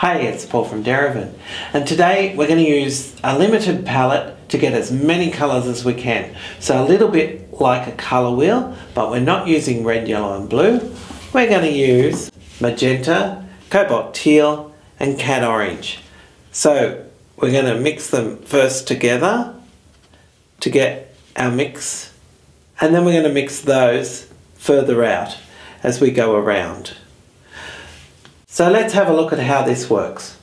Hi, it's Paul from Derivan and today we're going to use a limited palette to get as many colours as we can. So a little bit like a colour wheel but we're not using red, yellow and blue. We're going to use magenta, cobalt teal and cad orange. So we're going to mix them first together to get our mix and then we're going to mix those further out as we go around. So let's have a look at how this works.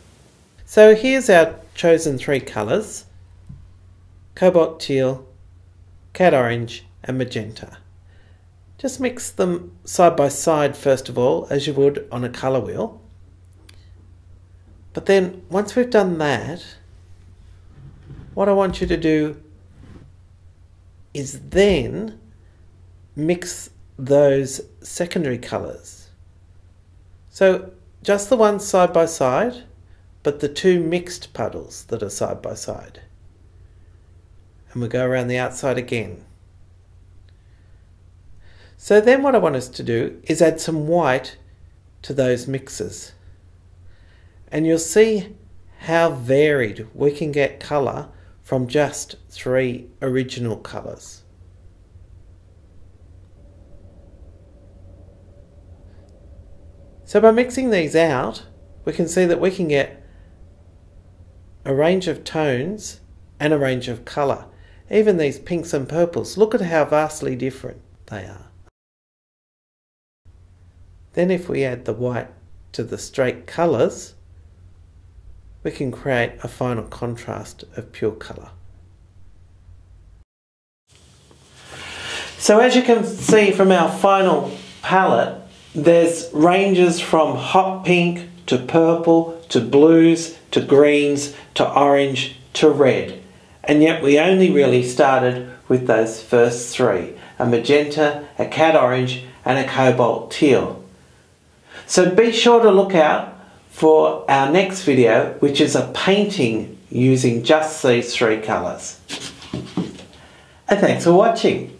So here's our chosen three colours. Cobalt teal, cad orange and magenta. Just mix them side by side first of all as you would on a colour wheel. But then once we've done that, what I want you to do is then mix those secondary colours. So just the ones side by side, but the two mixed puddles that are side by side. And we go around the outside again. So then what I want us to do is add some white to those mixes. And you'll see how varied we can get colour from just three original colours. So by mixing these out, we can see that we can get a range of tones and a range of colour. Even these pinks and purples, look at how vastly different they are. Then if we add the white to the straight colours, we can create a final contrast of pure colour. So as you can see from our final palette, there's ranges from hot pink to purple to blues to greens to orange to red. And yet we only really started with those first three, a magenta, a cad orange and a cobalt teal. So be sure to look out for our next video which is a painting using just these three colours. And thanks for watching.